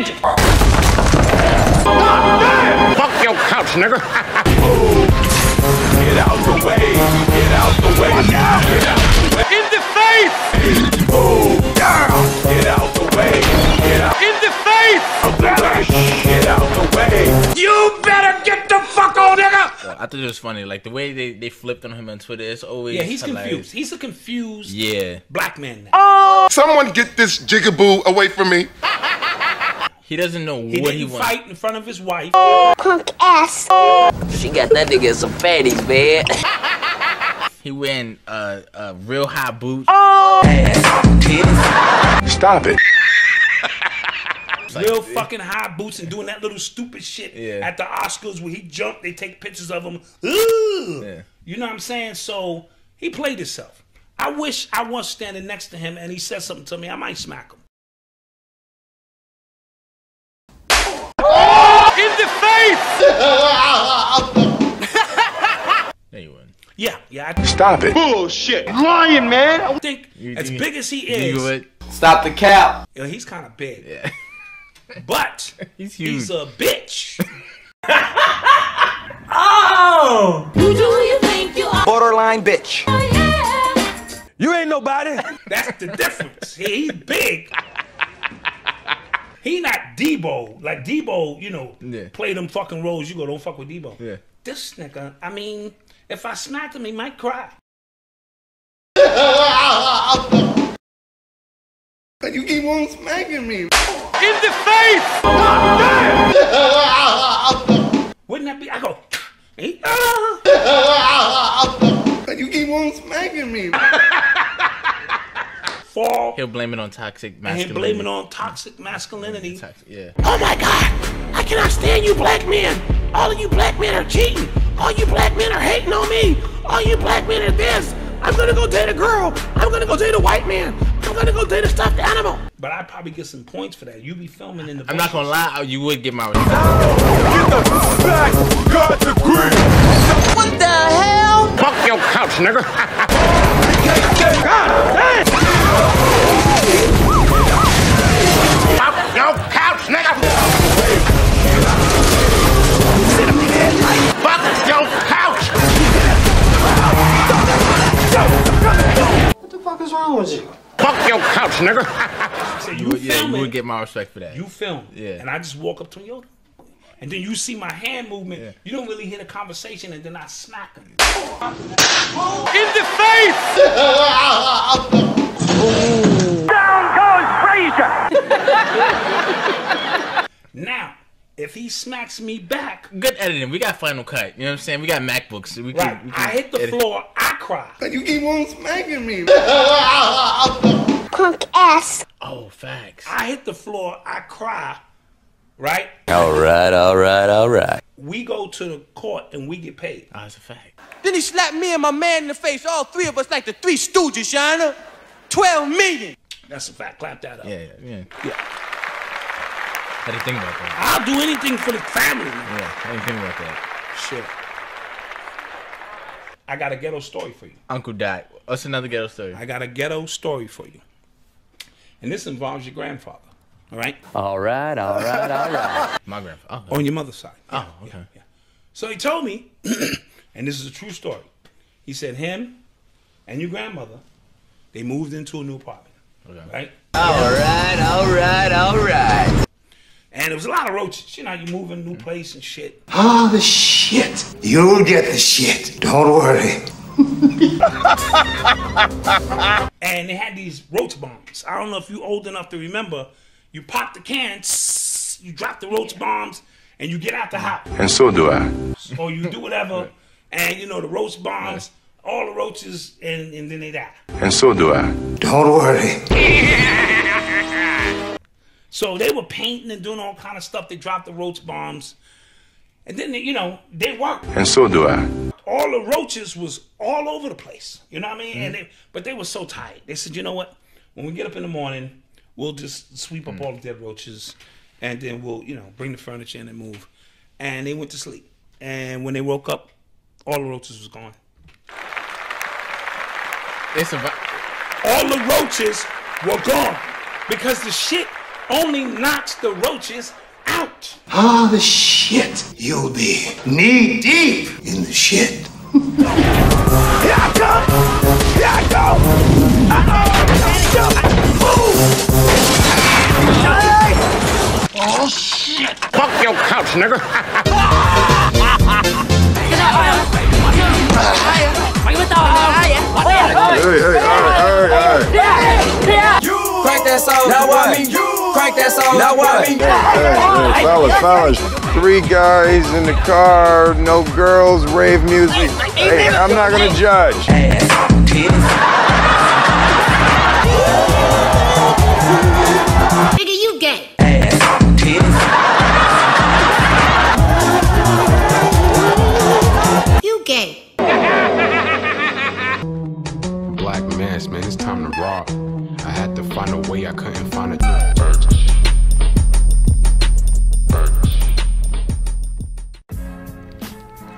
shit! Fuck your couch, nigga. Get out the way. Get out the way. Get out the way. In the face! Move down. Get out the way. Get out In the face! Get out the way. You better get the fuck on, nigga! I thought it was funny, like the way they, they flipped on him on Twitter. It's always Yeah, he's hilarious. confused. He's a confused Yeah, black man now. Someone get this jigaboo away from me. he doesn't know He what he didn't wants. fight in front of his wife. Punk ass. She got that nigga some fatties, man. He wearing uh, uh real high boots. Stop it. Real fucking high boots and doing that little stupid shit Yeah. at the Oscars where he jumped. They take pictures of him. Ugh. Yeah. You know what I'm saying? So he played himself. I wish I was standing next to him and he said something to me. I might smack him. In the face! There you went. Yeah, yeah. I Stop it. Bullshit. Lying, man. I think as you- big as he You is. Stop the cap. you know, he's kind of big. Yeah. But He's huge. he's a bitch. oh! Who do you think you are? Borderline bitch. Oh, you ain't nobody. That's the difference. He, he's big. He not Debo. Like Debo, you know, Yeah. play them fucking roles. You go, don't fuck with Debo. Yeah. This nigga, I mean, if I smacked him, he might cry. But you keep on smacking me. In the face! Wouldn't that be? I go, he, ah, But you keep on smacking me. fall, He'll blame it on toxic masculinity. he'll blame it on toxic masculinity. Toxic- yeah. Oh my God! I cannot stand you black men. All of you black men are cheating. All you black men are hating on me. All you black men are this. I'm gonna go date a girl. I'm gonna go date a white man. I'm gonna go date a stuffed animal. But I'd probably get some points for that. You be filming in the. I'm not gonna lie, you would get my respect. Back. Got the green. What the hell? Fuck your couch, nigga. Fuck your couch, nigga. Fuck your couch. What the fuck is wrong with you? Fuck your couch, nigga. So you, You would, yeah, you would get my respect for that. You film. Yeah. And I just walk up to him, yo. And then you see my hand movement. Yeah. You don't really hear the conversation, and then I smack him. In the face! Now, if he smacks me back, Good editing. We got Final Cut. You know what I'm saying? We got MacBooks. We can, right, we I hit the edit. floor, I cry. But you keep on smacking me. Punk ass. Oh, facts. I hit the floor, I cry, right? All right, all right, all right. We go to the court and we get paid. Oh, that's a fact. Then he slapped me and my man in the face, all three of us like the three stooges, Yana. 12 million. That's a fact. Clap that up. Yeah, yeah, yeah. Yeah. I didn't think about that. I'll do anything for the family. Yeah, I didn't think about that. Shit. I got a ghetto story for you. Uncle died. What's another ghetto story? I got a ghetto story for you. And this involves your grandfather, all right? All right, all right, all right. My grandfather. Oh, On your mother's side. oh okay. Yeah. So he told me, and this is a true story. He said him and your grandmother, they moved into a new apartment, Okay. right? All right, all right, all right. And it was a lot of roaches. You know, you move in a new place and shit. Oh, the shit. You'll get the shit. Don't worry. And they had these roach bombs. I don't know if you're old enough to remember. You pop the can, tss, you drop the roach bombs, and you get out the house. And so do I. or you do whatever, and you know the roach bombs, all the roaches, and, and then they die. And so do I. Don't worry. So they were painting and doing all kind of stuff. They dropped the roach bombs, and then they, you know they worked. And so do I. All the roaches was all over the place. You know what I mean? And they, but they were so tired. They said, you know what? When we get up in the morning, we'll just sweep up mm. all the dead roaches, and then we'll you know bring the furniture in and move. And they went to sleep. And when they woke up, all the roaches was gone. They survived. all the roaches were gone because the shit only knocks the roaches out. Ah, the shit. You'll be knee deep in the shit. Here I come. Here I go. Oh shit! Fuck your couch, nigga. Hey, hey, all right, all right, all right. Crank that song. Now what? Crank that song. Now what? Hey, hey, fellas, fellas. Three guys in the car, no girls, rave music. Hey, I'm not gonna judge.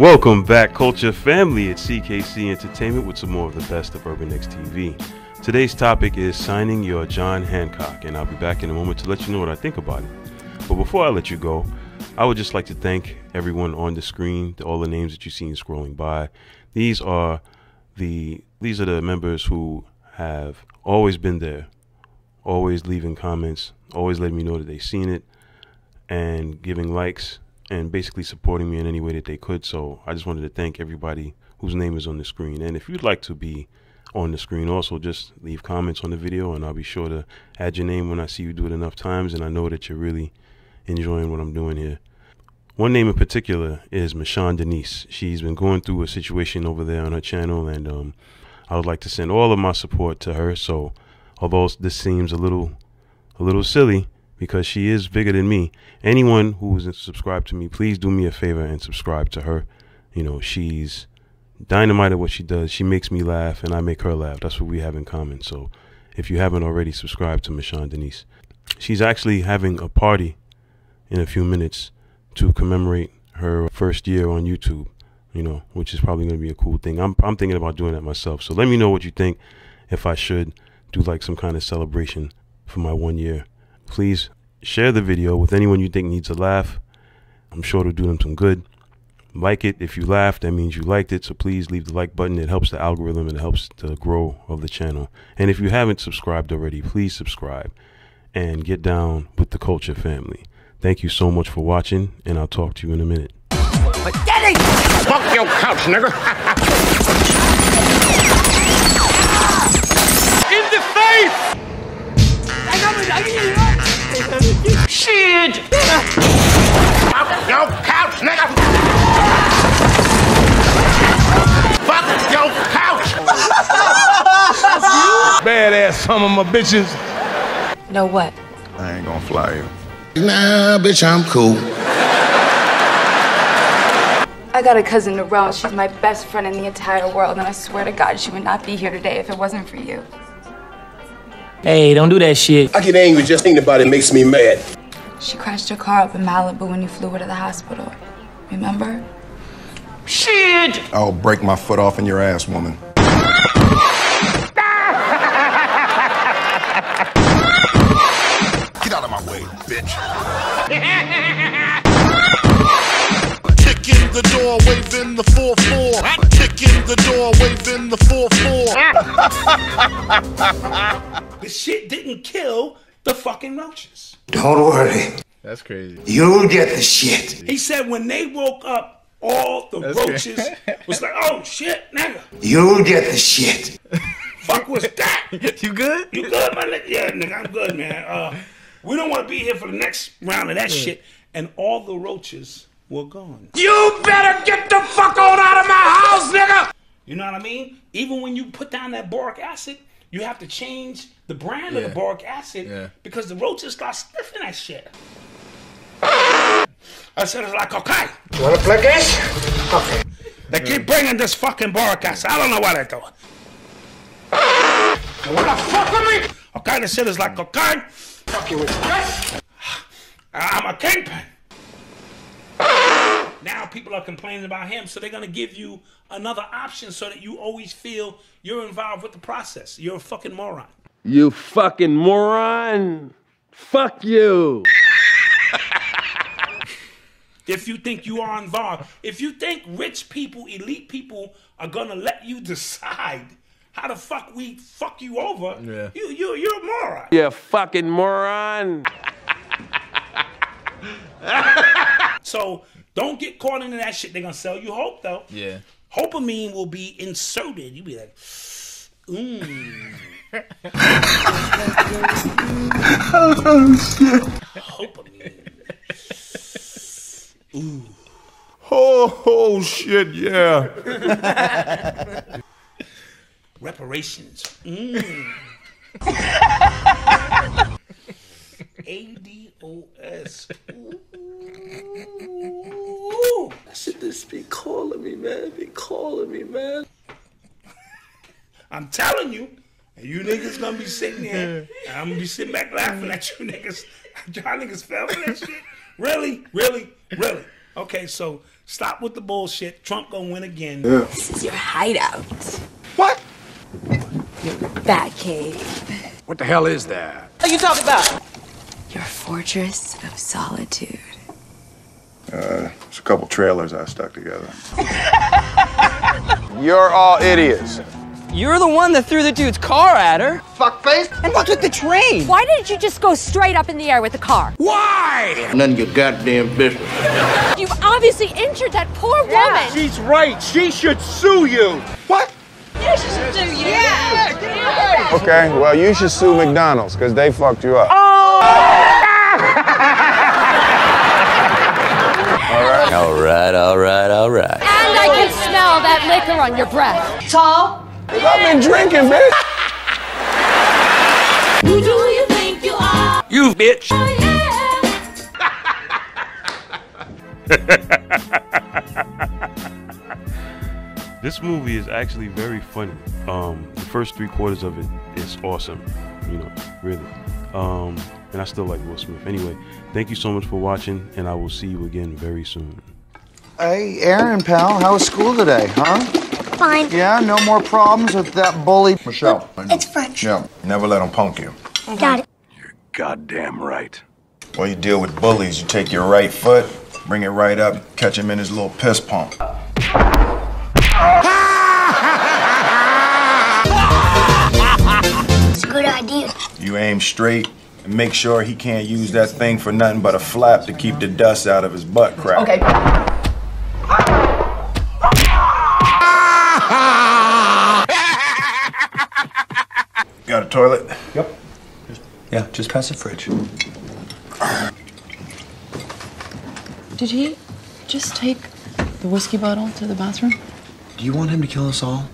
Welcome back, Culture Family. at CKC Entertainment with some more of the best of Urban X TV. Today's topic is signing your John Hancock, and I'll be back in a moment to let you know what I think about it. But before I let you go, I would just like to thank everyone on the screen, all the names that you've seen scrolling by. These are the these are the members who have always been there, always leaving comments, always letting me know that they've seen it, and giving likes and basically supporting me in any way that they could. So I just wanted to thank everybody whose name is on the screen. And if you'd like to be on the screen, also just leave comments on the video, and I'll be sure to add your name when I see you do it enough times, and I know that you're really enjoying what I'm doing here. One name in particular is Michonne Denise. She's been going through a situation over there on her channel, and um, I would like to send all of my support to her. So, although this seems a little, a little silly, because she is bigger than me. Anyone who isn't subscribed to me, please do me a favor and subscribe to her. You know, she's dynamite at what she does. She makes me laugh, and I make her laugh. That's what we have in common. So, if you haven't already subscribed to Michonne Denise, she's actually having a party in a few minutes to commemorate her first year on YouTube. You know, which is probably going to be a cool thing. I'm I'm thinking about doing that myself. So let me know what you think. If I should do like some kind of celebration for my one year please share the video with anyone you think needs a laugh. I'm sure it'll do them some good. Like it. If you laughed, that means you liked it. So please leave the like button. It helps the algorithm and it helps the grow of the channel. And if you haven't subscribed already, please subscribe and get down with the culture family. Thank you so much for watching, and I'll talk to you in a minute. Fuck your couch, nigga. your couch, nigga! Fuck your couch! Badass, some of my bitches. Know what? I ain't gonna fly you. Nah, bitch, I'm cool. I got a cousin Narelle. She's my best friend in the entire world, and I swear to God, she would not be here today if it wasn't for you. Hey, don't do that shit. I get angry just thinking about it makes me mad. She crashed her car up in Malibu when you flew her to the hospital. Remember? Shit! I'll break my foot off in your ass, woman. Get out of my way, bitch. Kick in the door, waving the 4-4. Kick in the door, waving the 4-4. The shit didn't kill the fucking roaches. Don't worry. That's crazy. You'll get the shit. He said when they woke up, all the That's roaches was like, oh shit, nigga. You'll get the shit. Fuck was that? You good? You good, my nigga? Yeah, nigga, I'm good, man. Uh, we don't want to be here for the next round of that shit. And all the roaches were gone. You better get the fuck on out of my house, nigga! You know what I mean? Even when you put down that boric acid, you have to change the brand of the boric acid Yeah. because the roaches start sniffing that shit. I said it's like okay. You wanna play games? Okay. They keep bringing this fucking boric acid. I don't know why they do it. They wanna fuck with me? Okay, this shit is like cocaine. Fuck you with that. I'm a kingpin. Now people are complaining about him, so they're gonna give you another option so that you always feel you're involved with the process. You're a fucking moron. You fucking moron. Fuck you. if you think you are involved, if you think rich people, elite people are gonna let you decide how the fuck we fuck you over, Yeah. you you you're a moron. You fucking moron. So don't get caught into that shit. They're gonna sell you hope though. Yeah. Hopamine will be inserted. You be like, mmm. Oh shit. Hopamine. Ooh. Oh, oh shit, yeah. Oh, Reparations. Mmm. ADOS. Ooh. Should this be calling me, man? Be calling me, man. I'm telling you, and you niggas gonna be sitting here, and I'm gonna be sitting back laughing at you niggas. Y'all niggas fell for that shit. Really, really, really. Okay, so stop with the bullshit. Trump gonna win again. This is your hideout. What? Your bat cave. What the hell is that? What are you talking about? Your fortress of solitude. Uh, it's a couple trailers I stuck together. You're all idiots. You're the one that threw the dude's car at her. Fuckface. And what's with the train? Why didn't you just go straight up in the air with the car? Why? None of your goddamn business. You've obviously injured that poor woman. She's right. She should sue you. What? Yeah, she should sue you. Yeah. Okay, well, you should sue McDonald's because they fucked you up. All right. All right, all right, all right. And I can smell that liquor on your breath. Tall. I've been drinking, bitch. Who do you think you are? You bitch. This movie is actually very funny. Um, the first three quarters of it is awesome. You know, really. Um, and I still like Will Smith. Anyway, thank you so much for watching, and I will see you again very soon. Hey, Aaron, pal, how was school today, huh? Fine. Yeah, no more problems with that bully. Michel. It's French. Yeah, never let him punk you. Got it. You're Goddamn right. Well, you deal with bullies. You take your right foot, bring it right up, catch him in his little piss pump. It's a good idea. You aim straight and make sure he can't use that thing for nothing but a flap to keep the dust out of his butt crack. Okay. Got a toilet? Yep. Yeah, just past the fridge. Did he just take the whiskey bottle to the bathroom? Do you want him to kill us all?